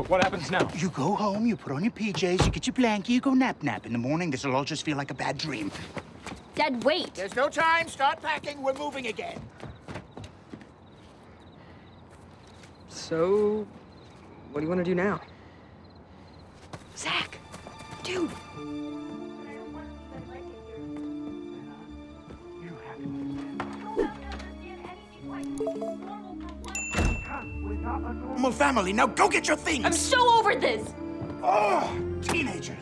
What, what happens now? You go home, you put on your PJs, you get your blankie, you go nap nap. In the morning, this'll all just feel like a bad dream. Dad, wait. There's no time. Start packing. We're moving again. So, what do you want to do now? Zach, dude. Normal family, now go get your things! I'm so over this. Oh, teenagers!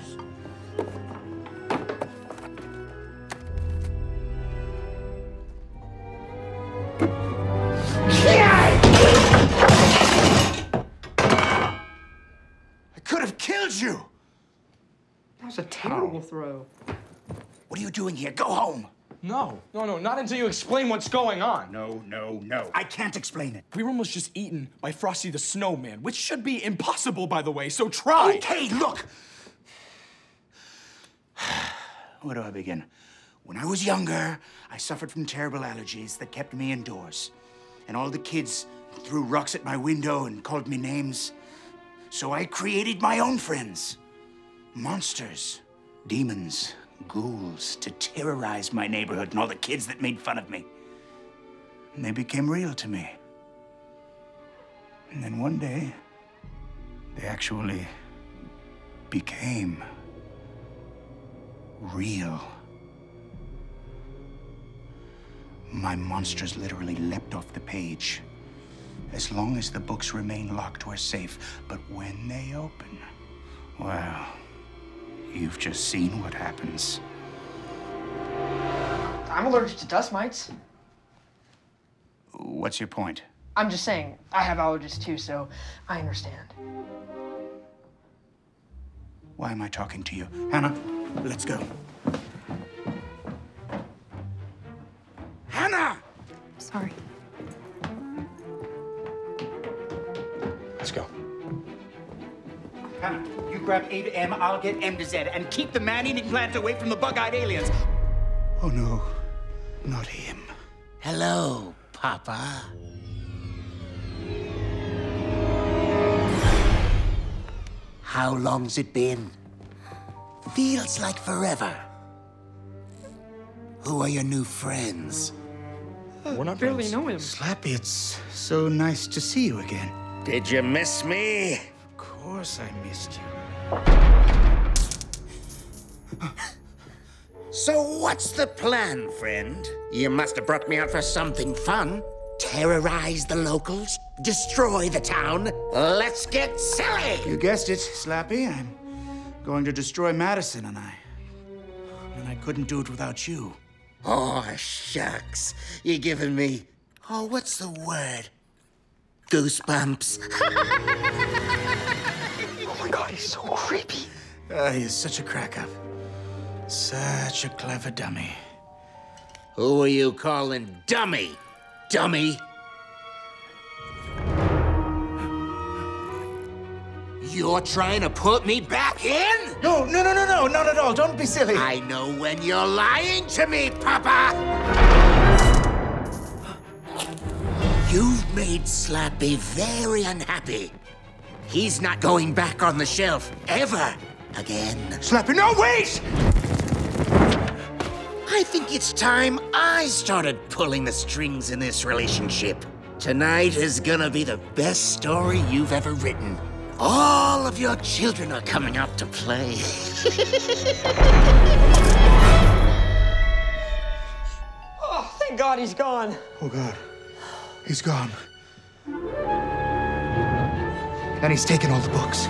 I could have killed you! That was a terrible throw. What are you doing here? Go home! No, no, no, not until you explain what's going on. No, no, no. I can't explain it. We were almost just eaten by Frosty the Snowman, which should be impossible, by the way, so try. Okay, look! Where do I begin? When I was younger, I suffered from terrible allergies that kept me indoors. And all the kids threw rocks at my window and called me names. So I created my own friends monsters, demons, ghouls to terrorize my neighborhood and all the kids that made fun of me. And they became real to me. And then one day, they actually became real. My monsters literally leapt off the page. As long as the books remain locked, we're safe. But when they open, well, you've just seen what happens. I'm allergic to dust mites. What's your point? I'm just saying, I have allergies too, so I understand. Why am I talking to you? Hannah, let's go. Hannah! Sorry. Let's go. Hannah, you grab A to M, I'll get M to Z, and keep the man-eating plants away from the bug-eyed aliens. Oh no, not him. Hello, Papa. How long's it been? Feels like forever. Who are your new friends? We're not Barely friends. know him. Slappy, it's so nice to see you again. Did you miss me? Of course I missed you. So what's the plan, friend? You must have brought me out for something fun. Terrorize the locals? Destroy the town? Let's get silly! You guessed it, Slappy. I'm going to destroy Madison, and I. And I couldn't do it without you. Oh, shucks. You're giving me. Oh, what's the word? Goosebumps. Oh my god, he's so creepy. Uh, he's such a crack up. Such a clever dummy. Who are you calling dummy? Dummy? You're trying to put me back in? No, no, no, no, no, not at all. Don't be silly. I know when you're lying to me, Papa! You've made Slappy very unhappy. He's not going back on the shelf ever again. Slappy, no, wait! I think it's time I started pulling the strings in this relationship. Tonight is gonna be the best story you've ever written. All of your children are coming out to play. Oh, thank god he's gone. Oh, God. He's gone. And he's taken all the books.